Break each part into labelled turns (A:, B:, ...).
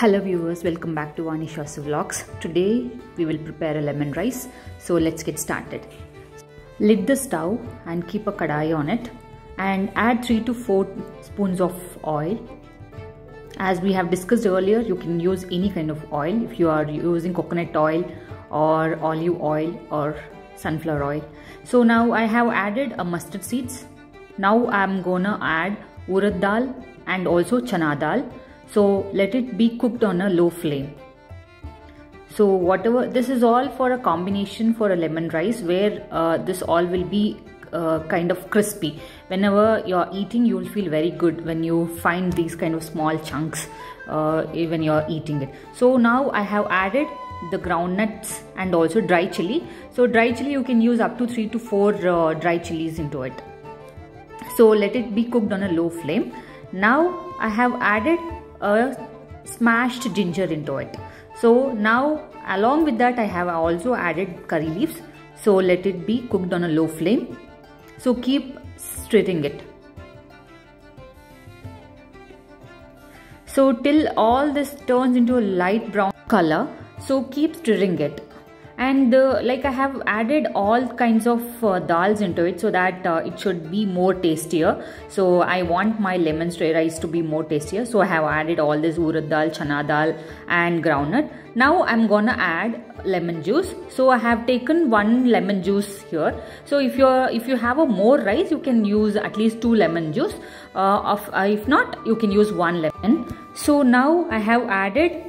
A: Hello viewers, welcome back to Vanishasu Vlogs. Today we will prepare a lemon rice. So let's get started. Lit the stove and keep a kadai on it and add 3 to 4 spoons of oil. As we have discussed earlier, you can use any kind of oil if you are using coconut oil or olive oil or sunflower oil. So now I have added a mustard seeds. Now I'm gonna add urad dal and also chana dal so let it be cooked on a low flame. So whatever this is all for a combination for a lemon rice where uh, this all will be uh, kind of crispy. Whenever you're eating you will feel very good when you find these kind of small chunks uh, when you're eating it. So now i have added the groundnuts and also dry chili. So dry chili you can use up to 3 to 4 uh, dry chilies into it. So let it be cooked on a low flame. Now i have added a smashed ginger into it. So now along with that I have also added curry leaves. So let it be cooked on a low flame. So keep stirring it. So till all this turns into a light brown color so keep stirring it and uh, like I have added all kinds of uh, dals into it so that uh, it should be more tastier. So I want my lemon stir rice to be more tastier. So I have added all this urad dal chana dal and groundnut. Now I'm gonna add lemon juice. So I have taken one lemon juice here. So if you're if you have a more rice you can use at least two lemon juice. Uh, of, uh, if not you can use one lemon. So now I have added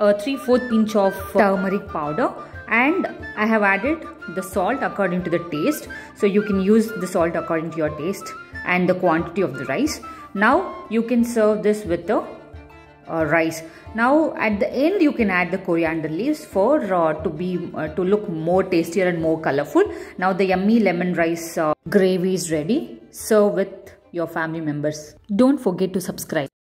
A: a 3 4 pinch of turmeric powder and I have added the salt according to the taste. So you can use the salt according to your taste and the quantity of the rice. Now you can serve this with the uh, rice. Now at the end you can add the coriander leaves for uh, to be uh, to look more tastier and more colorful. Now the yummy lemon rice uh, gravy is ready. Serve with your family members. Don't forget to subscribe